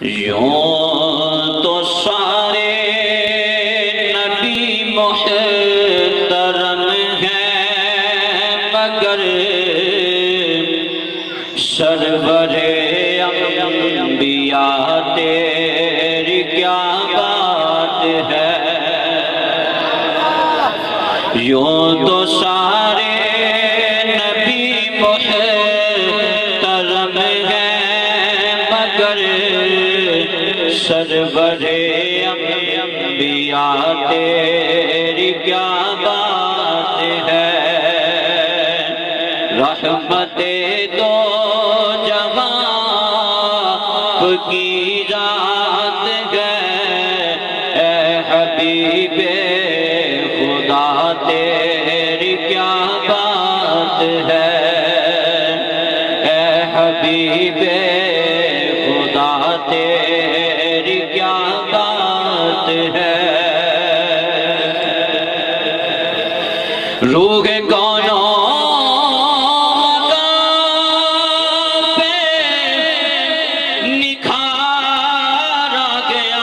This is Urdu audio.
یوں تو سارے نبی محترم ہیں، مگر سرور انبیاء تیری کیا بات ہے؟ یوں تو سارے نبی محترم ہیں سرور انبیاء تیری کیا بات ہے؟ رحمت دو جہاں کی ذات ہے۔ اے حبیب خدا، تیری کیا بات ہے؟ اے حبیب تیری کیا بات ہے؟ روح گانوں نکھارا گیا۔